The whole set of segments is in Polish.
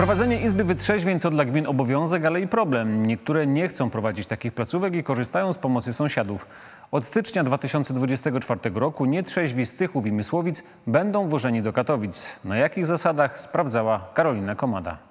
Prowadzenie Izby Wytrzeźwień to dla gmin obowiązek, ale i problem. Niektóre nie chcą prowadzić takich placówek i korzystają z pomocy sąsiadów. Od stycznia 2024 roku nietrzeźwi z Tychów i Mysłowic będą wożeni do Katowic. Na jakich zasadach sprawdzała Karolina Komada.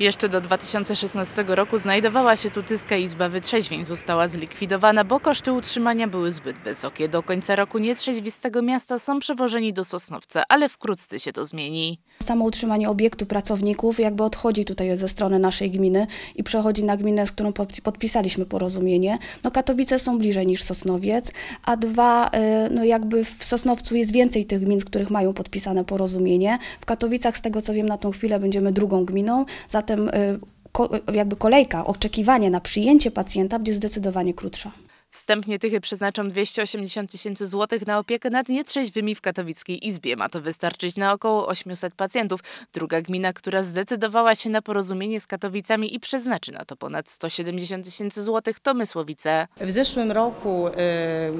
Jeszcze do 2016 roku znajdowała się tu Tyska Izba Wytrzeźwień. Została zlikwidowana, bo koszty utrzymania były zbyt wysokie. Do końca roku nietrzeźwi z tego miasta są przewożeni do Sosnowca, ale wkrótce się to zmieni. Samo utrzymanie obiektu pracowników jakby odchodzi tutaj ze strony naszej gminy i przechodzi na gminę, z którą pod- podpisaliśmy porozumienie. No Katowice są bliżej niż Sosnowiec, a dwa, y, no jakby w Sosnowcu jest więcej tych gmin, z których mają podpisane porozumienie. W Katowicach, z tego co wiem, na tą chwilę będziemy drugą gminą, zatem y, jakby kolejka, oczekiwanie na przyjęcie pacjenta będzie zdecydowanie krótsza. Wstępnie Tychy przeznaczą 280 tysięcy złotych na opiekę nad nietrzeźwymi w katowickiej izbie. Ma to wystarczyć na około 800 pacjentów. Druga gmina, która zdecydowała się na porozumienie z Katowicami i przeznaczy na to ponad 170 tysięcy złotych, to Mysłowice. W zeszłym roku y,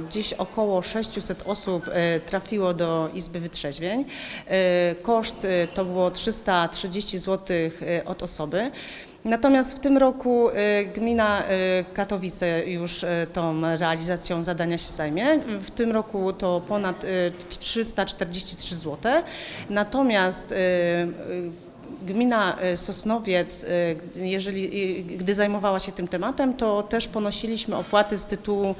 gdzieś około 600 osób y, trafiło do Izby Wytrzeźwień. Y, Koszt to było 330 zł y, od osoby. Natomiast w tym roku y, gmina y, Katowice już y, tą realizacją zadania się zajmie. W tym roku to ponad y, 343 zł. Natomiast Gmina Sosnowiec, jeżeli, gdy zajmowała się tym tematem, to też ponosiliśmy opłaty z tytułu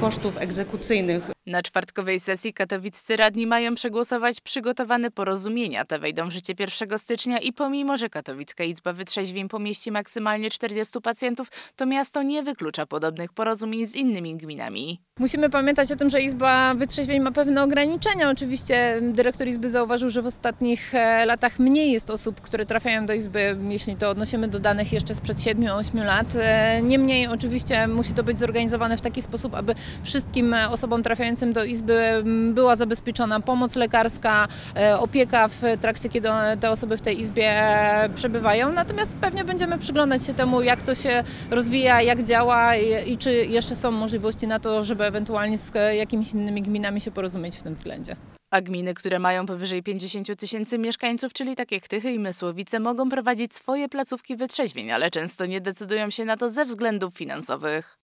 kosztów egzekucyjnych. Na czwartkowej sesji katowiccy radni mają przegłosować przygotowane porozumienia. Te wejdą w życie 1 stycznia i pomimo, że Katowicka Izba Wytrzeźwień pomieści maksymalnie 40 pacjentów, to miasto nie wyklucza podobnych porozumień z innymi gminami. Musimy pamiętać o tym, że Izba Wytrzeźwień ma pewne ograniczenia. Oczywiście dyrektor Izby zauważył, że w ostatnich e, latach mniej jest osób, które trafiają do Izby, jeśli to odnosimy do danych jeszcze sprzed 7-8 lat. E, Niemniej oczywiście musi to być zorganizowane w taki sposób, aby wszystkim osobom trafiającym do Izby była zabezpieczona pomoc lekarska, e, opieka w trakcie, kiedy te osoby w tej Izbie e, przebywają. Natomiast pewnie będziemy przyglądać się temu, jak to się rozwija, jak działa i, i czy jeszcze są możliwości na to, żeby ewentualnie z e, jakimiś innymi gminami się porozumieć w tym względzie. A gminy, które mają powyżej 50 tysięcy mieszkańców, czyli takie jak Tychy i Mysłowice, mogą prowadzić swoje placówki wytrzeźwień, ale często nie decydują się na to ze względów finansowych.